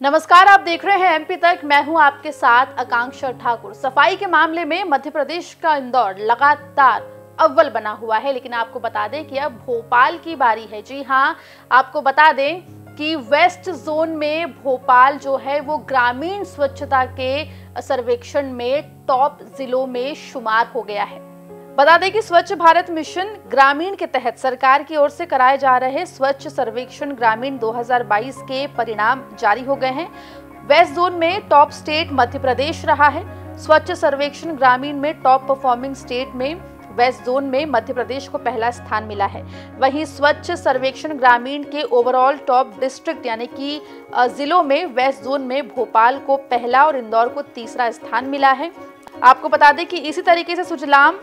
नमस्कार, आप देख रहे हैं एमपी तक। मैं हूँ आपके साथ आकांक्षा ठाकुर। सफ़ाई के मामले में मध्य प्रदेश का इंदौर लगातार अव्वल बना हुआ है, लेकिन आपको बता दें कि अब भोपाल की बारी है। जी हाँ, आपको बता दें कि वेस्ट जोन में भोपाल जो है, वो ग्रामीण स्वच्छता के सर्वेक्षण में टॉप जिलों में शुमार हो गया है। बता दें कि स्वच्छ भारत मिशन ग्रामीण के तहत सरकार की ओर से कराए जा रहे स्वच्छ सर्वेक्षण ग्रामीण 2022 के परिणाम जारी हो गए हैं। वेस्ट जोन में टॉप स्टेट मध्य प्रदेश रहा है। स्वच्छ सर्वेक्षण ग्रामीण में टॉप परफॉर्मिंग स्टेट में वेस्ट जोन में मध्य प्रदेश को पहला स्थान मिला है। वहीं स्वच्छ सर्वेक्षण ग्रामीण के ओवरऑल टॉप डिस्ट्रिक्ट यानी कि जिलों में वेस्ट जोन में भोपाल को पहला और इंदौर को तीसरा स्थान मिला है। आपको बता दें कि इसी तरीके से सुजलाम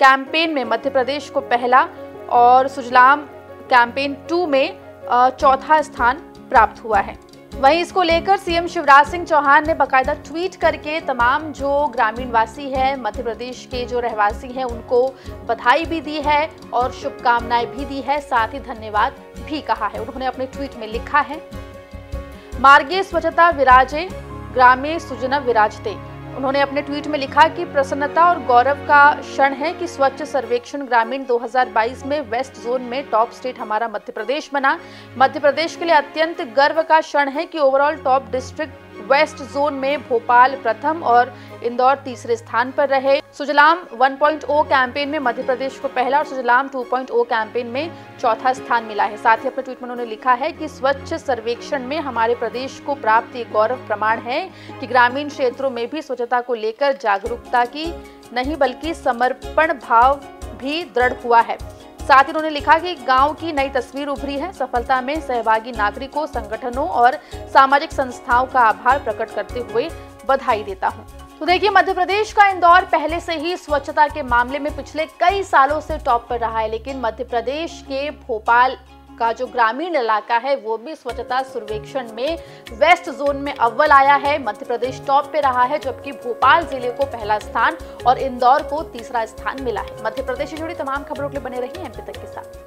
कैंपेन में मध्य प्रदेश को पहला और सुजलाम कैंपेन टू में चौथा स्थान प्राप्त हुआ है। वहीं इसको लेकर सीएम शिवराज सिंह चौहान ने बकायदा ट्वीट करके तमाम जो ग्रामीण वासी है मध्य प्रदेश के जो रहवासी हैं, उनको बधाई भी दी है और शुभकामनाएँ भी दी है, साथ ही धन्यवाद भी कहा है। उन्होंने अपने ट्वीट में लिखा है मार्गे स्वच्छता विराजे ग्रामे सुजना विराजते उन्होंने अपने ट्वीट में लिखा कि प्रसन्नता और गौरव का क्षण है कि स्वच्छ सर्वेक्षण ग्रामीण 2022 में वेस्ट जोन में टॉप स्टेट हमारा मध्य प्रदेश बना। मध्य प्रदेश के लिए अत्यंत गर्व का क्षण है कि overall top district west zone में भोपाल प्रथम और इंदौर तीसरे स्थान पर रहे। सुजलाम 1.0 कैंपेन में मध्य प्रदेश को पहला और सुजलाम 2.0 कैंपेन में चौथा स्थान मिला है। साथ ही अपने ट्वीट में उन्होंने लिखा है कि स्वच्छ सर्वेक्षण में हमारे प्रदेश को प्राप्त एक गौरव प्रमाण है कि ग्रामीण क्षेत्रों में भी स्वच्छता को लेकर जागरूकता की नहीं, बल्कि समर्पण भाव भी दृढ़ हुआ है। साथ ही उन्होंने लिखा कि गाँव की नई तस्वीर उभरी है। सफलता में सहभागी नागरिकों, संगठनों और सामाजिक संस्थाओं का आभार प्रकट करते हुए बधाई देता हूँ। तो देखिए, मध्य प्रदेश का इंदौर पहले से ही स्वच्छता के मामले में पिछले कई सालों से टॉप पर रहा है, लेकिन मध्य प्रदेश के भोपाल का जो ग्रामीण इलाका है, वो भी स्वच्छता सर्वेक्षण में वेस्ट जोन में अव्वल आया है। मध्य प्रदेश टॉप पे रहा है, जबकि भोपाल ज़िले को पहला स्थान और इंदौर को तीसरा स्थान मिला है। मध्य प्रदेश से जुड़ी तमाम खबरों के लिए बने रही है एमपी तक के साथ।